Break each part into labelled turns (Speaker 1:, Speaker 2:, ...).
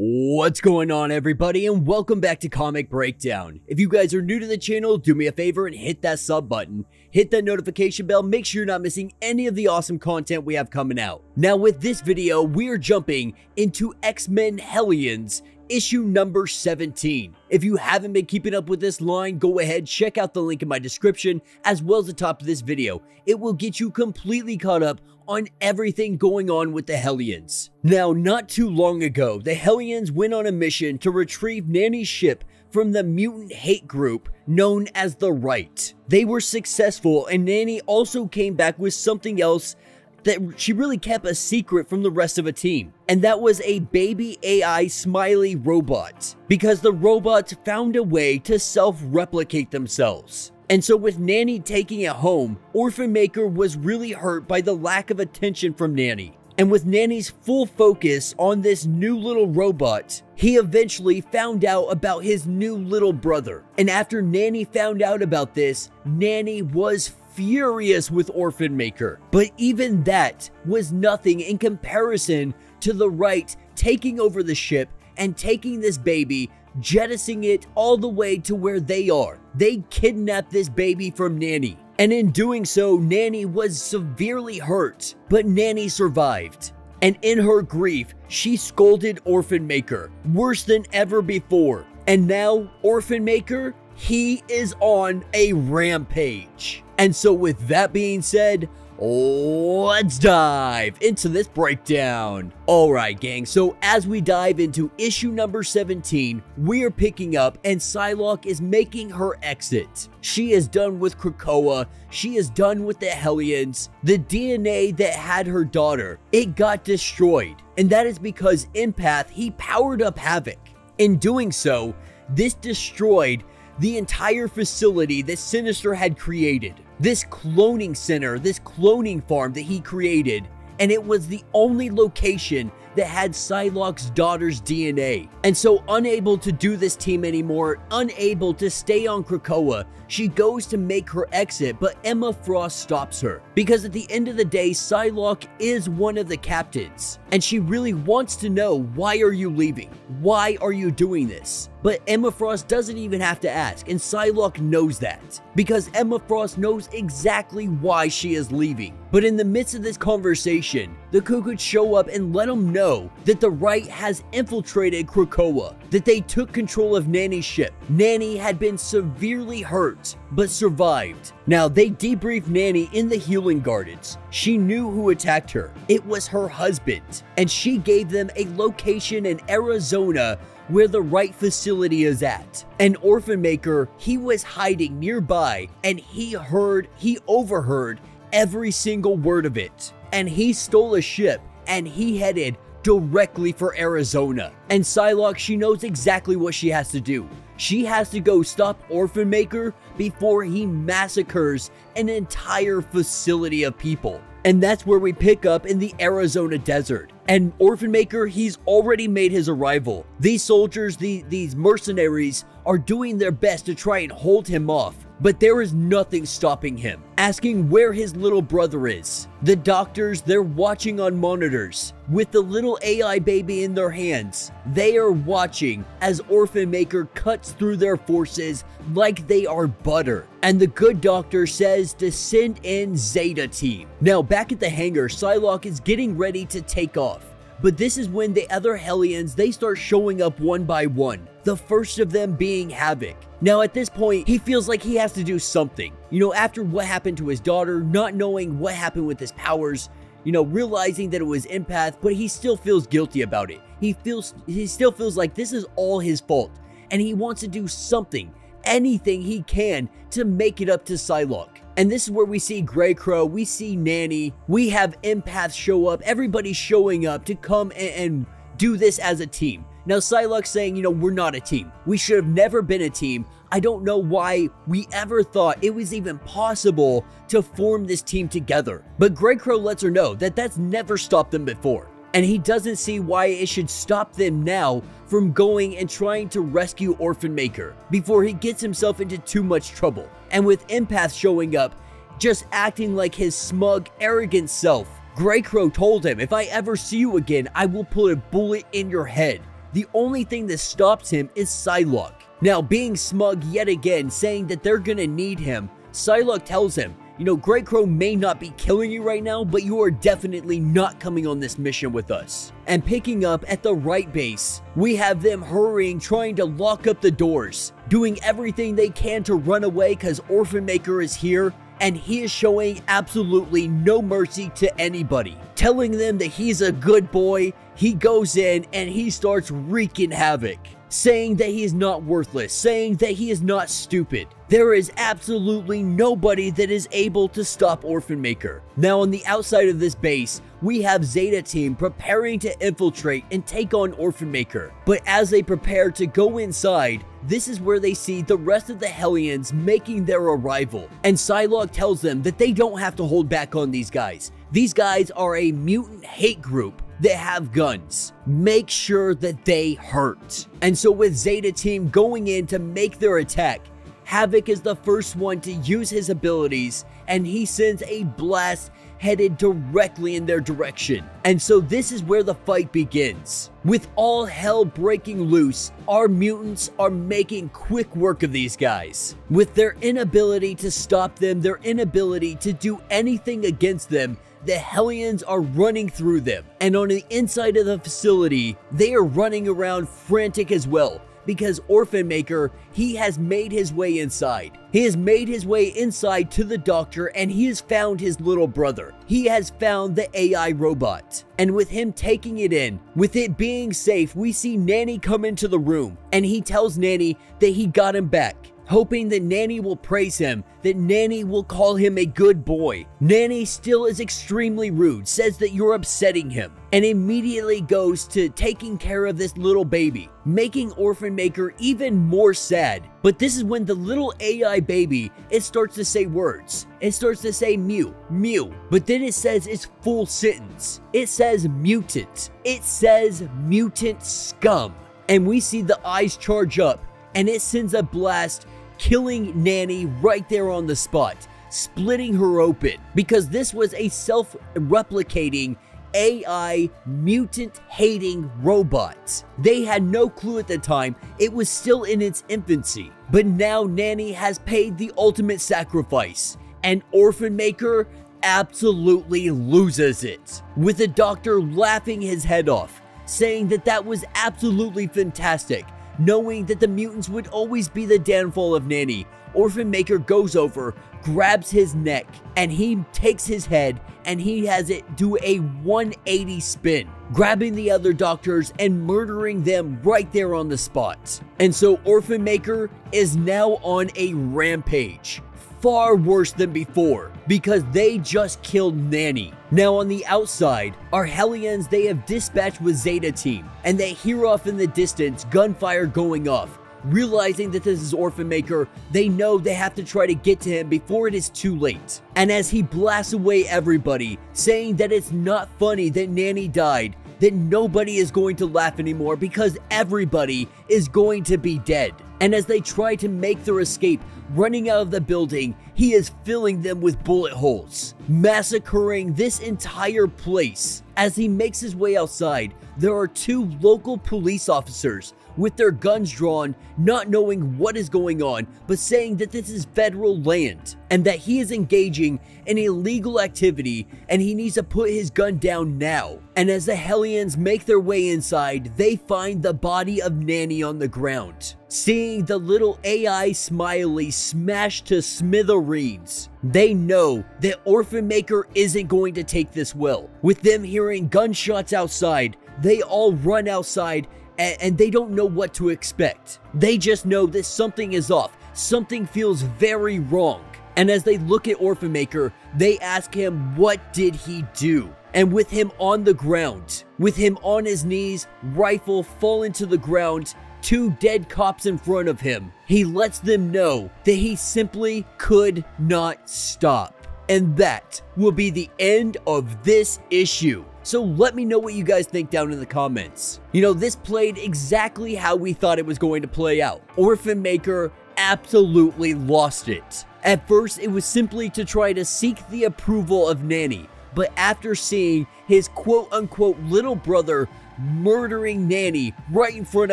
Speaker 1: What's going on everybody and welcome back to Comic Breakdown. If you guys are new to the channel, do me a favor and hit that sub button. Hit that notification bell, make sure you're not missing any of the awesome content we have coming out. Now with this video, we're jumping into X-Men Hellions issue number 17. If you haven't been keeping up with this line, go ahead, check out the link in my description as well as the top of this video. It will get you completely caught up on everything going on with the Hellions. Now, not too long ago, the Hellions went on a mission to retrieve Nanny's ship from the mutant hate group known as the Right. They were successful, and Nanny also came back with something else that she really kept a secret from the rest of a team. And that was a baby AI smiley robot. Because the robots found a way to self-replicate themselves. And so with Nanny taking it home, Orphan Maker was really hurt by the lack of attention from Nanny. And with Nanny's full focus on this new little robot, he eventually found out about his new little brother. And after Nanny found out about this, Nanny was furious with Orphan Maker. But even that was nothing in comparison to the right taking over the ship and taking this baby, jettisoning it all the way to where they are. They kidnapped this baby from Nanny. And in doing so, Nanny was severely hurt, but Nanny survived. And in her grief, she scolded Orphan Maker worse than ever before. And now, Orphan Maker, he is on a rampage. And so, with that being said, let's dive into this breakdown. Alright, gang, so as we dive into issue number 17, we are picking up and Psylocke is making her exit. She is done with Krakoa, she is done with the Hellions. The DNA that had her daughter, it got destroyed. And that is because Empath, he powered up Havoc. In doing so, this destroyed the entire facility that Sinister had created. This cloning center, this cloning farm that he created, and it was the only location that had Psylocke's daughter's DNA. And so unable to do this team anymore, unable to stay on Krakoa, she goes to make her exit, but Emma Frost stops her. Because at the end of the day, Psylocke is one of the captains, and she really wants to know, why are you leaving? Why are you doing this? But Emma Frost doesn't even have to ask, and Psylocke knows that. Because Emma Frost knows exactly why she is leaving. But in the midst of this conversation, the Cuckoos show up and let them know that the Right has infiltrated Krakoa, that they took control of Nanny's ship. Nanny had been severely hurt, but survived. Now, they debriefed Nanny in the healing gardens. She knew who attacked her. It was her husband, and she gave them a location in Arizona where the right facility is at. An orphan maker, he was hiding nearby and he heard, he overheard every single word of it. And he stole a ship and he headed directly for Arizona. And Psylocke, she knows exactly what she has to do. She has to go stop Orphan Maker before he massacres an entire facility of people. And that's where we pick up in the Arizona desert. And Orphan Maker, he's already made his arrival. These soldiers, the, these mercenaries, are doing their best to try and hold him off. But there is nothing stopping him, asking where his little brother is. The doctors, they're watching on monitors with the little AI baby in their hands. They are watching as Orphan Maker cuts through their forces like they are butter. And the good doctor says to send in Zeta Team. Now, back at the hangar, Psylocke is getting ready to take off. But this is when the other Hellions, they start showing up one by one. The first of them being Havoc. Now at this point, he feels like he has to do something. You know, after what happened to his daughter, not knowing what happened with his powers, you know, realizing that it was empath, but he still feels guilty about it. He feels he still feels like this is all his fault and he wants to do something, anything he can to make it up to Psylocke. And this is where we see Grey Crow, we see Nanny, we have empaths show up, everybody's showing up to come and, and do this as a team. Now Psylocke saying, you know, we're not a team. We should have never been a team. I don't know why we ever thought it was even possible to form this team together. But Grey Crow lets her know that that's never stopped them before. And he doesn't see why it should stop them now from going and trying to rescue Orphan Maker before he gets himself into too much trouble. And with Empath showing up, just acting like his smug, arrogant self, Grey Crow told him, if I ever see you again, I will put a bullet in your head. The only thing that stops him is Psylocke. Now, being smug yet again, saying that they're gonna need him, Psylocke tells him, you know, Grey Crow may not be killing you right now, but you are definitely not coming on this mission with us. And picking up at the right base, we have them hurrying, trying to lock up the doors, doing everything they can to run away because Orphan Maker is here, and he is showing absolutely no mercy to anybody, telling them that he's a good boy. He goes in and he starts wreaking havoc saying that he is not worthless, saying that he is not stupid. There is absolutely nobody that is able to stop Orphan Maker. Now on the outside of this base, we have Zeta Team preparing to infiltrate and take on Orphan Maker. But as they prepare to go inside, this is where they see the rest of the Hellions making their arrival. And Psylocke tells them that they don't have to hold back on these guys. These guys are a mutant hate group that have guns. Make sure that they hurt. And so with Zeta Team going in to make their attack, Havoc is the first one to use his abilities and he sends a blast headed directly in their direction. And so this is where the fight begins. With all hell breaking loose, our mutants are making quick work of these guys. With their inability to stop them, their inability to do anything against them, the Hellions are running through them. And on the inside of the facility, they are running around frantic as well because Orphan Maker, he has made his way inside. He has made his way inside to the doctor and he has found his little brother. He has found the AI robot. And with him taking it in, with it being safe, we see Nanny come into the room and he tells Nanny that he got him back hoping that Nanny will praise him, that Nanny will call him a good boy. Nanny still is extremely rude, says that you're upsetting him, and immediately goes to taking care of this little baby, making Orphan Maker even more sad. But this is when the little AI baby, it starts to say words. It starts to say Mew, Mew, but then it says its full sentence. It says mutant. It says mutant scum. And we see the eyes charge up and it sends a blast killing Nanny right there on the spot, splitting her open because this was a self replicating AI mutant hating robot. They had no clue at the time, it was still in its infancy. But now Nanny has paid the ultimate sacrifice, and Orphan Maker absolutely loses it, with the doctor laughing his head off, saying that that was absolutely fantastic knowing that the mutants would always be the downfall of Nanny. Orphan Maker goes over, grabs his neck, and he takes his head and he has it do a 180 spin, grabbing the other doctors and murdering them right there on the spot. And so Orphan Maker is now on a rampage far worse than before because they just killed Nanny. Now on the outside, our Hellions they have dispatched with Zeta team and they hear off in the distance gunfire going off. Realizing that this is Orphan Maker, they know they have to try to get to him before it is too late. And as he blasts away everybody, saying that it's not funny that Nanny died, that nobody is going to laugh anymore because everybody is going to be dead. And as they try to make their escape, running out of the building, he is filling them with bullet holes, massacring this entire place. As he makes his way outside, there are two local police officers with their guns drawn, not knowing what is going on, but saying that this is federal land and that he is engaging in illegal activity and he needs to put his gun down now. And as the Hellions make their way inside, they find the body of Nanny on the ground. Seeing the little AI Smiley smashed to smithereens, they know that Orphan Maker isn't going to take this well. With them hearing gunshots outside, they all run outside and, and they don't know what to expect. They just know that something is off, something feels very wrong. And as they look at Orphan Maker, they ask him, What did he do? And with him on the ground, with him on his knees, rifle fallen to the ground, two dead cops in front of him, he lets them know that he simply could not stop. And that will be the end of this issue. So let me know what you guys think down in the comments. You know, this played exactly how we thought it was going to play out. Orphan Maker absolutely lost it. At first, it was simply to try to seek the approval of Nanny, but after seeing his quote unquote little brother murdering Nanny right in front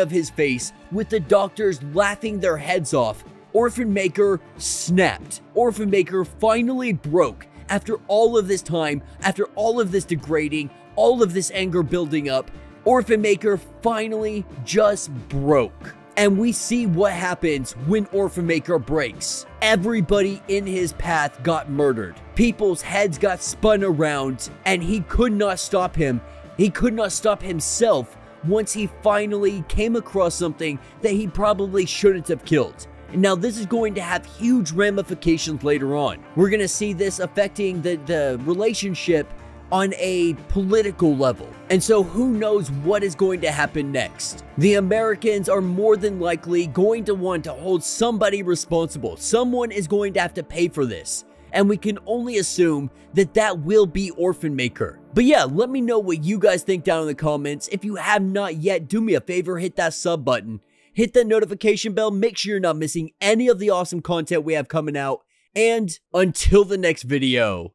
Speaker 1: of his face with the doctors laughing their heads off, Orphan Maker snapped. Orphan Maker finally broke after all of this time, after all of this degrading, all of this anger building up. Orphan Maker finally just broke. And we see what happens when Orphan Maker breaks. Everybody in his path got murdered. People's heads got spun around, and he could not stop him. He could not stop himself once he finally came across something that he probably shouldn't have killed. Now this is going to have huge ramifications later on. We're going to see this affecting the, the relationship on a political level. And so who knows what is going to happen next. The Americans are more than likely going to want to hold somebody responsible. Someone is going to have to pay for this. And we can only assume that that will be Orphan Maker. But yeah, let me know what you guys think down in the comments. If you have not yet, do me a favor, hit that sub button. Hit that notification bell, make sure you're not missing any of the awesome content we have coming out. And until the next video.